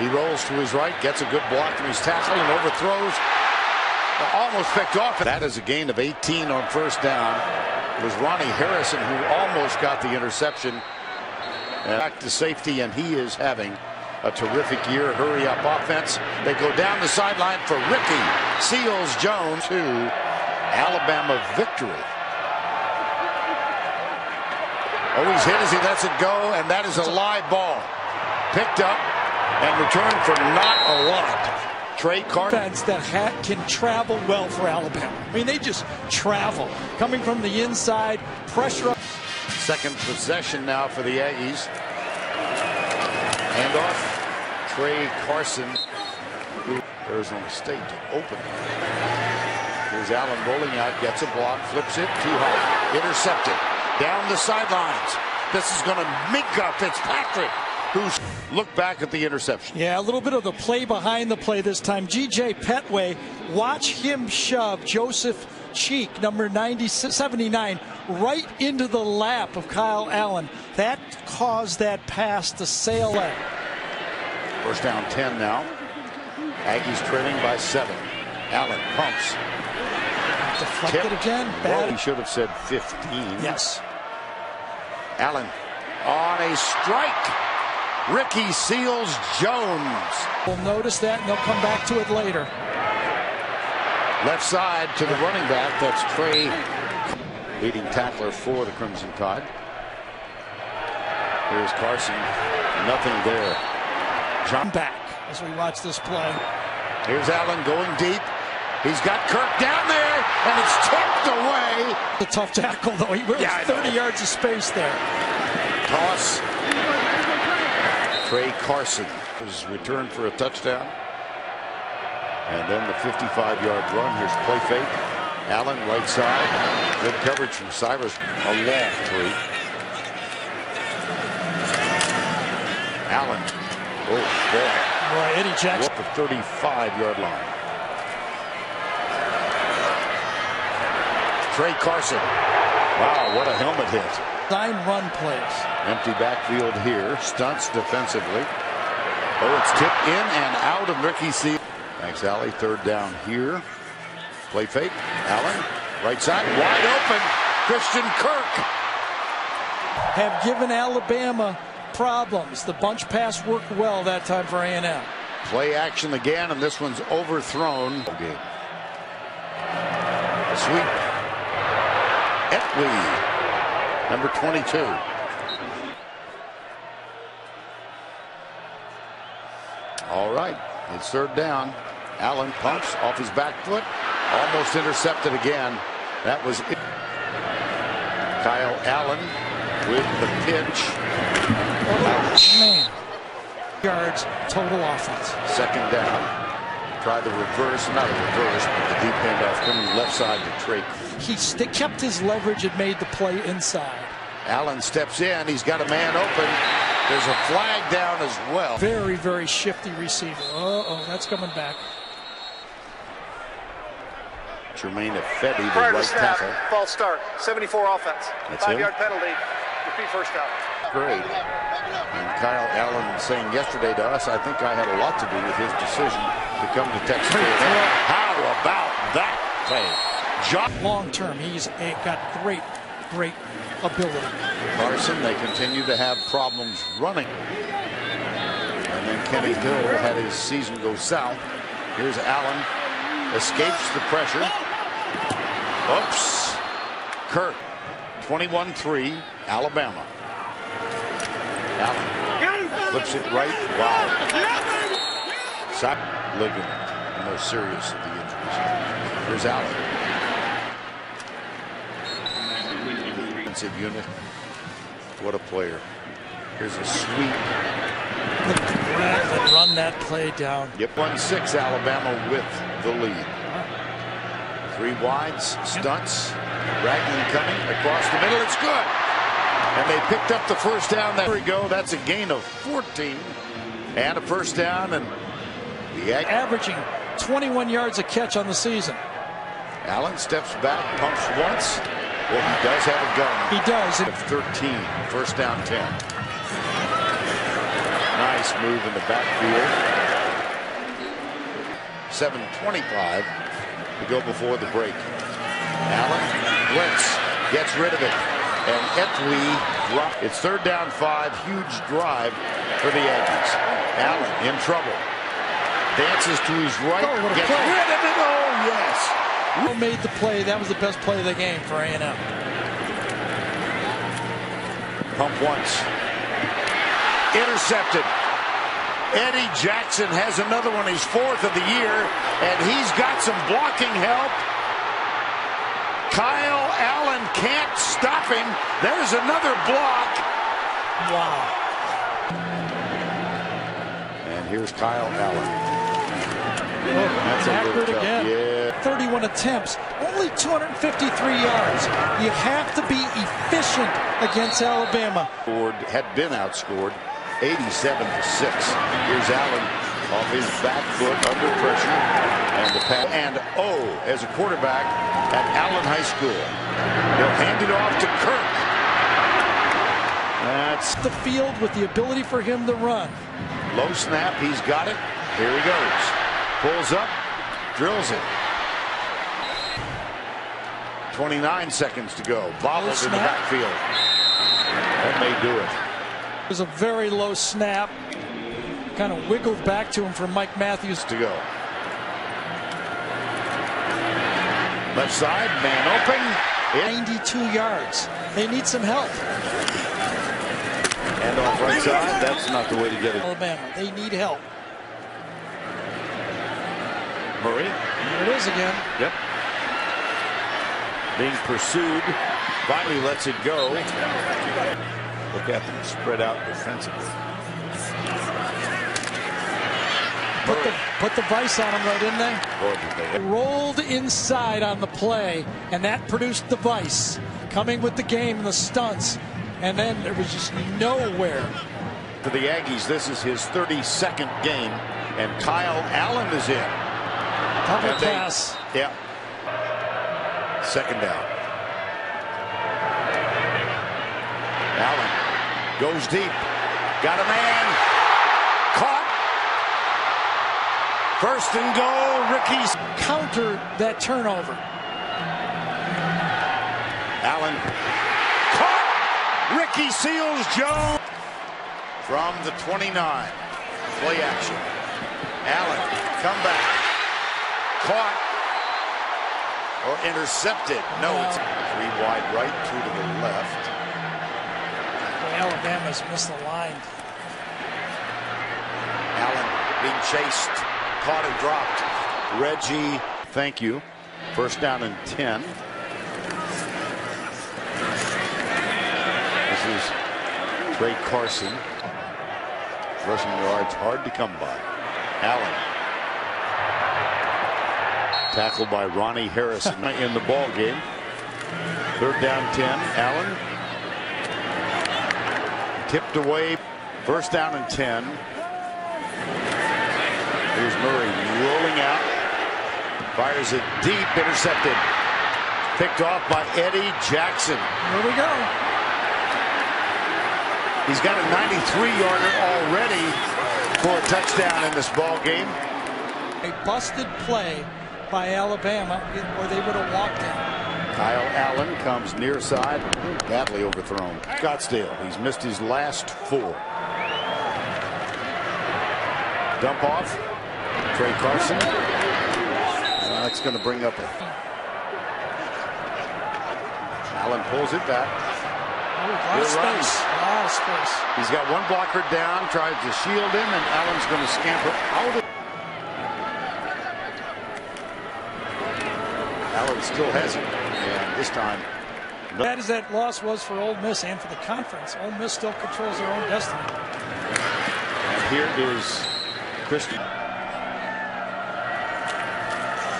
He rolls to his right, gets a good block from his tackle and overthrows. Almost picked off. That is a gain of 18 on first down. It was Ronnie Harrison who almost got the interception. And back to safety, and he is having a terrific year. Hurry up offense. They go down the sideline for Ricky Seals Jones to Alabama victory. Oh, he's hit as he lets it go, and that is a live ball. Picked up and return for not a lot. Trey Carter. Defense that can travel well for Alabama. I mean, they just travel. Coming from the inside, pressure up. Second possession now for the Aggies. Hand off. Tra Carson. Arizona State to open. Here's Allen rolling out, gets a block, flips it too high. Intercepted. Down the sidelines. This is going to Minkah Fitzpatrick who's looked back at the interception. Yeah, a little bit of the play behind the play this time. D.J. Pettway, watch him shove Joseph Cheek, number 90, 79, right into the lap of Kyle Allen. That caused that pass to sail in. First down 10 now. Aggies trailing by seven. Allen pumps. Deflected Tip. again. Bad. Well, he should have said 15. Yes. Allen on a strike. Ricky Seals Jones. We'll notice that and they'll come back to it later. Left side to the running back. That's Trey, leading tackler for the Crimson Tide. Here's Carson. Nothing there. Jump back as we watch this play. Here's Allen going deep. He's got Kirk down there, and it's tipped away. A tough tackle, though. He really yeah, 30 yards of space there. Toss Tra Carson is returned for a touchdown. And then the 55-yard run. Here's play fake. Allen right side. Good coverage from Cyrus. A long three. Allen. Oh, boy. Boy, Eddie Jackson. Up the 35-yard line. Tra Carson. Wow, what a helmet hit. Nine run plays. Empty backfield here. Stunts defensively. Oh, it's tipped in and out of Ricky C. Thanks, Allie. Third down here. Play fake. Allen. Right side. Wide open. Christian Kirk. Have given Alabama problems. The bunch pass worked well that time for A&M. Play action again, and this one's overthrown. Okay. Sweep. Etwee number 22. All right, it's third down. Allen pumps off his back foot, almost intercepted again. That was it. Kyle Allen with the pitch. Oh, man. Yards total offense. Second down. Try the reverse, not a reverse, but the deep handoff coming left side to Trey. He kept his leverage and made the play inside. Allen steps in. He's got a man open. There's a flag down as well. Very, very shifty receiver. Uh-oh, that's coming back. Germain Ifedi, the Prior right snap, tackle. False start. 74 offense. Five-yard penalty. Repeat first down. Great. And Kyle Allen saying yesterday to us, I think I had a lot to do with his decision to come to Texas A&M. How about that play? John long term, he's got great, great ability. Carson, they continue to have problems running. And then Kenny Hill had his season go south. Here's Allen, escapes the pressure. Oops. Kirk, 21-3, Alabama. Allen flips it right. Wow. Sack ligament, the most serious of the injuries. Here's Allen. defensive unit. What a player. Here's a sweep. And run that play down. Yep, 1-6 Alabama with the lead. Three wides, stunts. Ragland coming across the middle. It's good. And they picked up the first down. There we go. That's a gain of 14. And a first down. And the Ag averaging 21 yards a catch on the season. Allen steps back, pumps once, well, he does have a gun. He does. 13, first down 10. Nice Nice move in the backfield. 7.25 to go before the break. Allen blitz gets rid of it. And drop. It's third down five. Huge drive for the Aggies. Allen in trouble. Dances to his right. Oh, gets play. rid of it. Oh, yes. Who made the play? That was the best play of the game for A&M. Pump once. Intercepted. Eddie Jackson has another one, his fourth of the year, and he's got some blocking help. Kyle Allen can't stop him. There's another block. Wow. And here's Kyle Allen. That's a little accurate again. Yeah. 31 attempts, only 253 yards. You have to be efficient against Alabama. Scored, had been outscored 87 to 6. Here's Allen off his back foot under pressure. And the pass. And oh, as a quarterback at Allen High School. He'll hand it off to Kirk. That's The field with the ability for him to run. low snap. He's got it. Here he goes. Pulls up, drills it. 29 seconds to go. Bobbled in the backfield. That may do it. It was a very low snap. Kind of wiggled back to him from Mike Matthews. to go. Left side, man open. In 92 yards. They need some help. and off right side. That's not the way to get it. Alabama. They need help. Murray. There it is again. Yep. Being pursued. Finally lets it go. Look at them spread out defensively. Put the put the vice on him right in there. Boy, did they rolled inside on the play, and that produced the vice. Coming with the game and the stunts, and then there was just nowhere. For the Aggies, this is his 32nd game, and Kyle Allen is in. Double And they- pass. Yeah. Second down. Allen goes deep. Got a man. First and goal. Ricky's. Countered that turnover. Allen. Caught. Ricky Seals Jones. From the 29. Play action. Allen. Come back. Caught. Or intercepted. No, it's three wide right, two to the left. Alabama's missed the line. Allen being chased, caught and dropped. Reggie, thank you. First down and 10. This is Tra Carson. Rushing yards hard to come by. Allen. Tackled by Ronnie Harrison in the ball game. Third down 10. Allen tipped away. First down and 10. Here's Murray rolling out. Fires it deep, intercepted. Picked off by Eddie Jackson. Here we go. He's got a 93-yarder already for a touchdown in this ball game. A busted play by Alabama, or they would have walked in. Kyle Allen comes near side, badly overthrown. Scottsdale, he's missed his last four. Dump off. Tra Carson. Uh, that's going to bring up a. Allen pulls it back. Oh, a lot of space. A lot of space. He's got one blocker down, tries to shield him, and Allen's going to scamper out of Allen still has it, and this time, no. Bad as that loss was for Ole Miss and for the conference, Ole Miss still controls their own destiny. And here is Christian.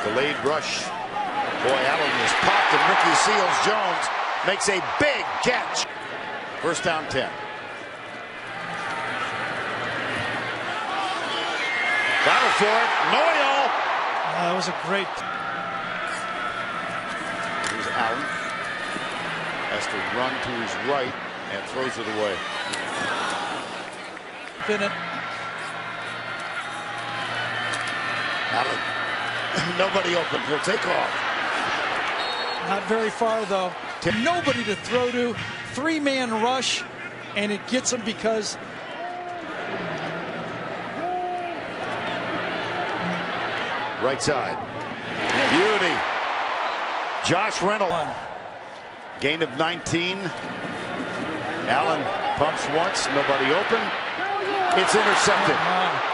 Delayed rush. Boy, Allen is popped, and Ricky Seals Jones makes a big catch. First down 10. Battle for it. Noyle. Uh, that was a great. Here's Allen. Has to run to his right and throws it away. Bennett. Allen Nobody open. He'll take off. Not very far, though. Nobody to throw to. Three man rush, and it gets him because. Right side. Beauty. Josh Reynolds. Gain of 19. Allen pumps once. Nobody open. It's intercepted.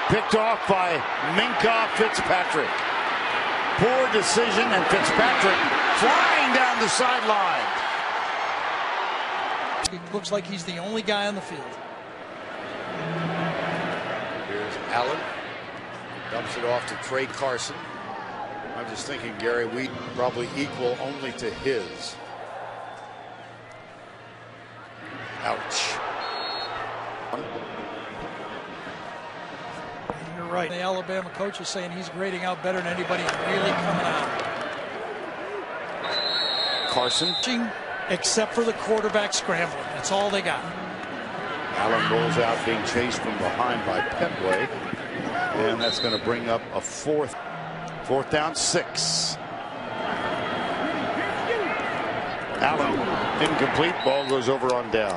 Picked off by Minkah Fitzpatrick. Poor decision, and Fitzpatrick flying down the sideline. It looks like he's the only guy on the field. Here's Allen. Dumps it off to Tra Carson. I'm just thinking, Gary, we probably equal only to his. Ouch. Right. The Alabama coach is saying he's grading out better than anybody really coming out. Carson. Except for the quarterback scrambling. That's all they got. Allen rolls out being chased from behind by Pettway. And that's going to bring up a fourth. Fourth down, six. Allen, incomplete. Ball goes over on down.